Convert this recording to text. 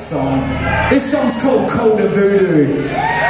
song. This song's called Coda Voodoo.